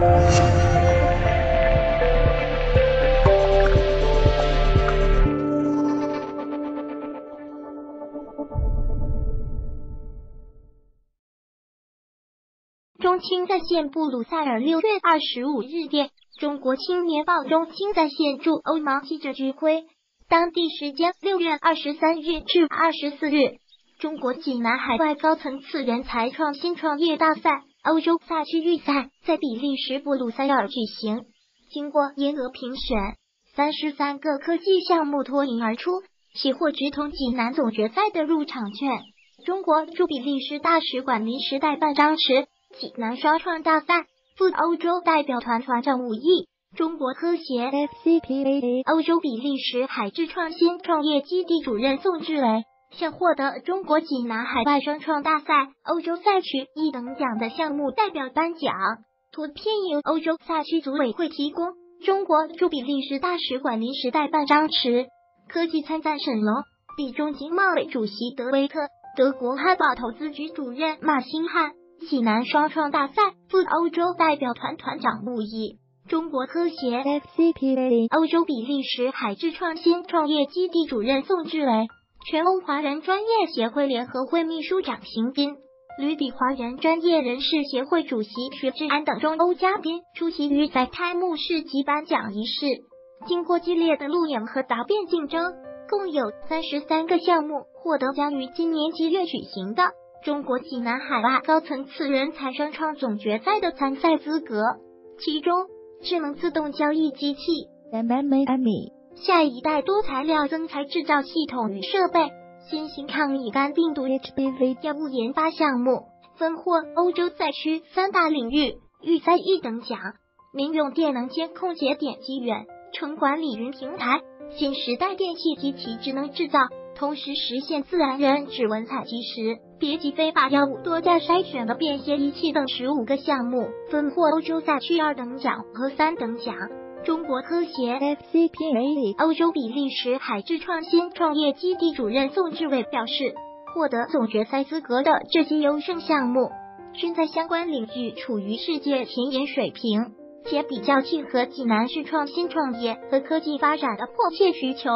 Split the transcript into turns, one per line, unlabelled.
中青在线布鲁塞尔六月二十五日电，中国青年报中青在线驻欧盟记者聚会，当地时间六月二十三日至二十四日，中国济南海外高层次人才创新创业大赛。欧洲赛区预赛在比利时布鲁塞尔举行，经过严格评选，三十三个科技项目脱颖而出，喜获直通济南总决赛的入场券。中国驻比利时大使馆临时代办张弛。济南双创大赛赴欧洲代表团团长武艺，中国科协 FCPA 欧洲比利时海智创新创业基地主任宋志伟向获得中国济南海外双创大赛欧洲赛区一等奖的项目代表颁奖。图片由欧洲赛区组委会提供。中国驻比利时大使馆临时代办张弛，科技参赞沈龙，比中经贸委主席德维特，德国汉堡投资局主任马新汉。济南双创大赛副欧洲代表团团长穆毅，中国科协 FCPA 欧洲比利时海智创新创业基地主任宋志伟，全欧华人专业协会联合会秘书长邢斌，旅比华人专业人士协会主席徐志安等中欧嘉宾出席于在开幕式及颁奖仪式。经过激烈的路演和答辩竞争，共有三十三个项目获得将于今年七月举行的。中国济南海外高层次人才双创总决赛的参赛资格，其中智能自动交易机器、MMA、下一代多材料增材制造系统与设备、新型抗乙肝病毒 HBV 药物研发项目，分获欧洲赛区三大领域预赛一等奖：民用电能监控节点及远程管理云平台、新时代电器及其智能制造。同时实现自然人指纹采集时别及非法药物多价筛选的便携仪器等十五个项目，分获欧洲赛区二等奖和三等奖。中国科协 FCPA 欧洲比利时海智创新创业基地主任宋志伟表示，获得总决赛资格的这些优胜项目，均在相关领域处于世界前沿水平，且比较契合济南市创新创业和科技发展的迫切需求。